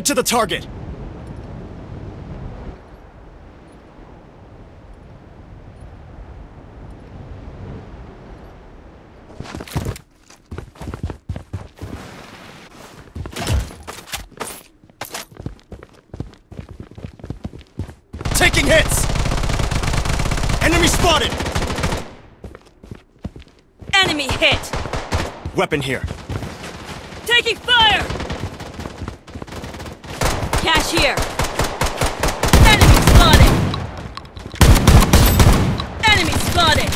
Head to the target! Taking hits! Enemy spotted! Enemy hit! Weapon here. Taking fire! Here! Enemy spotted! Enemy spotted!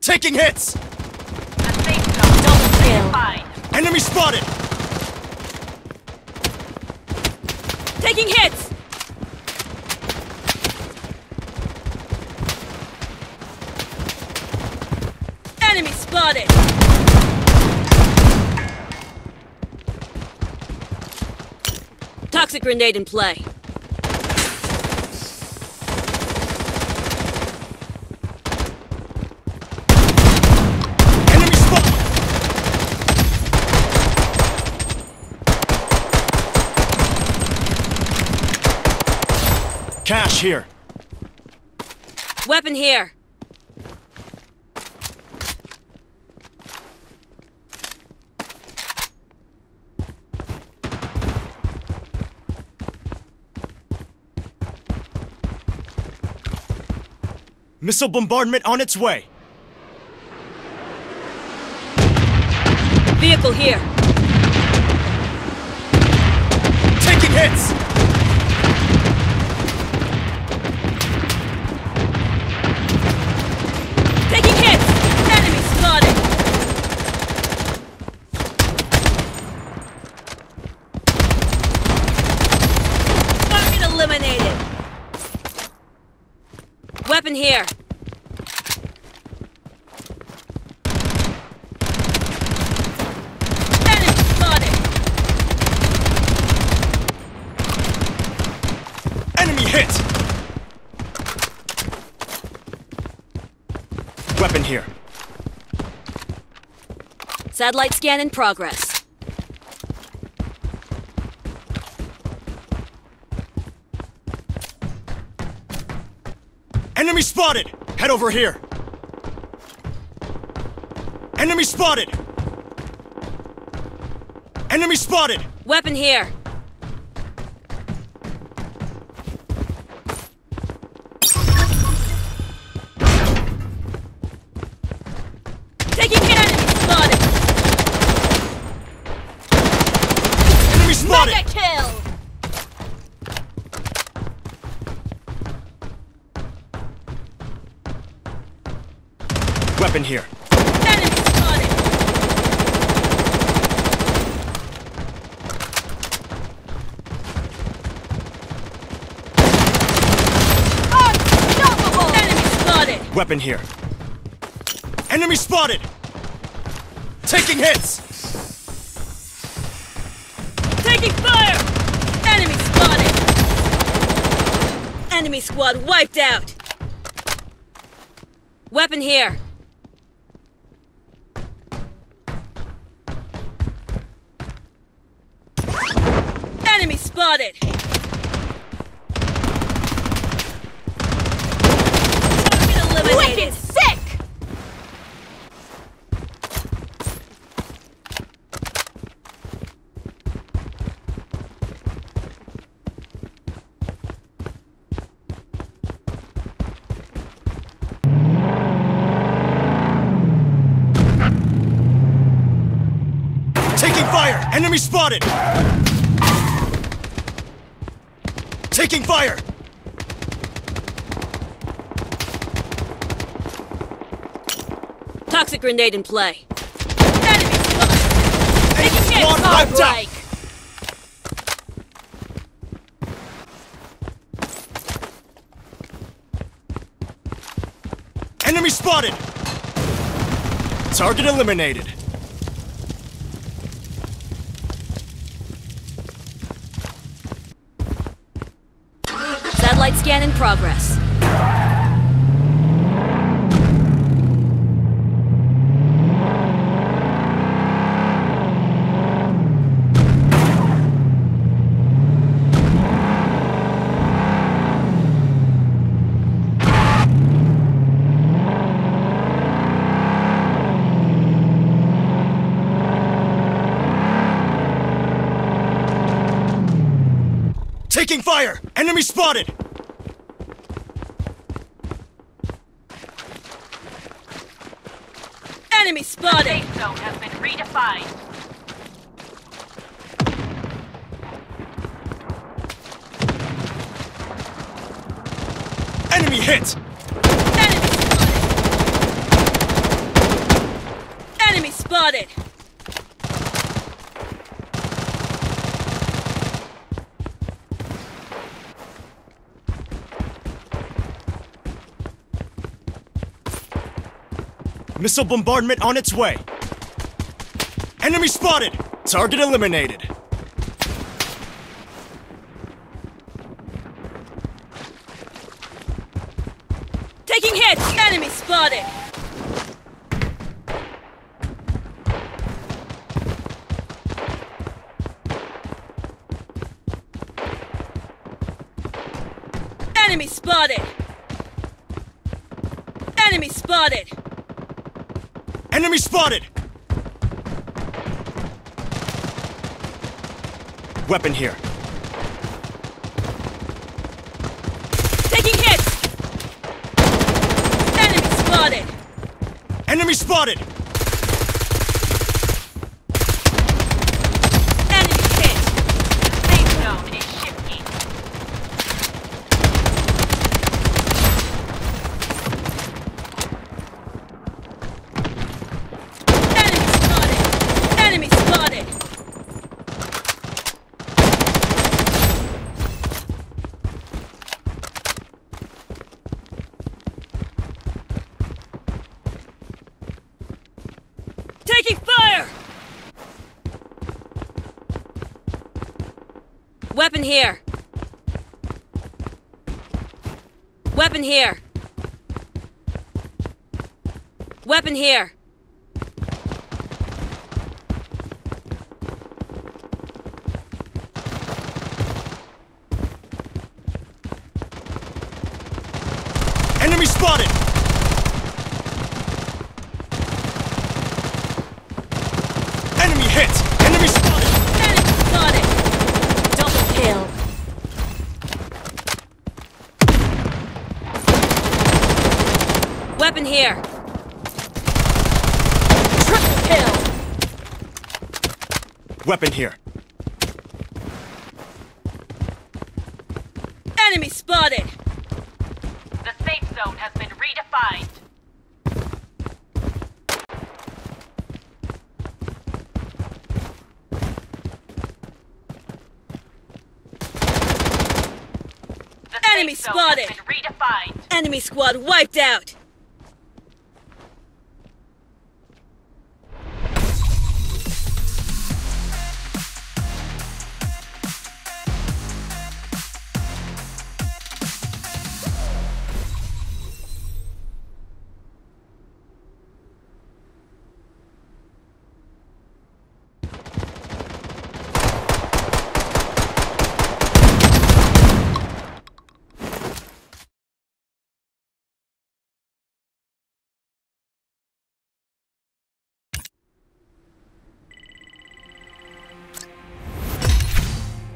Taking hits! Double kill! Enemy spotted! Taking hits! Enemy spotted! Toxic grenade in play. Cash here. Weapon here. Missile bombardment on its way. Vehicle here. Taking hits! Taking hits! Enemy spotted! Target eliminated! Weapon here! Enemy spotted! Enemy hit! Weapon here. Satellite scan in progress. Enemy spotted! Head over here. Enemy spotted! Enemy spotted! Weapon here! Weapon here. Enemy spotted! Unstoppable! Enemy spotted! Weapon here. Enemy spotted! Taking hits! Taking fire! Enemy spotted! Enemy squad wiped out! Weapon here! Enemy spotted! Target! Wicked sick! Taking fire! Enemy spotted! Taking fire! Toxic grenade in play. Enemy! Taking! Squad wiped out! Enemy spotted! Target eliminated. scan in progress. Taking fire! Enemy spotted! Enemy spotted! Safe zone has been redefined. Enemy hit! Enemy spotted! Enemy spotted! Missile bombardment on its way. Enemy spotted! Target eliminated. Taking hits! Enemy spotted! Enemy spotted! Enemy spotted! Enemy spotted! Weapon here. Taking hits! Enemy spotted! Enemy spotted! Enemy hit! Safe zone is shifting. Enemy spotted! Enemy spotted! Taking fire! Weapon here. Weapon here. Weapon here. Enemy spotted! Enemy hit! Enemy spotted! Enemy spotted! Double kill. Weapon here. Triple kill. Weapon here. Enemy spotted. The safe zone has been redefined. The Enemy safe zone spotted. has been redefined. Enemy squad wiped out.